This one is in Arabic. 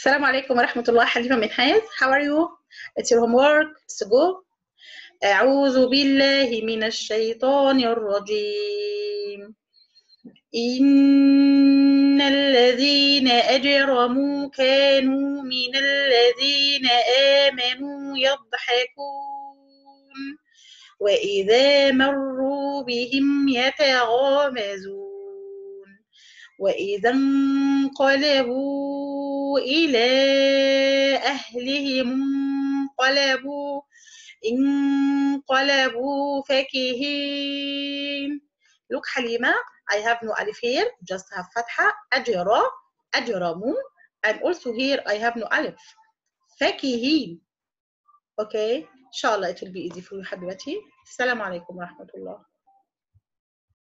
السلام عليكم ورحمة الله. حليمة من حيز How are you? It's your homework. Let's go. أعوذ بالله من الشيطان الرجيم. إن الذين أجرموا كانوا من الذين آمنوا يضحكون. وإذا مروا بهم يتغامزون. وإذا انقلبوا إلى أهلهم انقلبوا انقلبوا فكهين Look Halima, I have no alif here, just have fatha, أجرى, أجرموا, and also here I have no alif. فكهين. Okay, inshallah it will be easy for you حبيبتي. السلام عليكم ورحمة الله.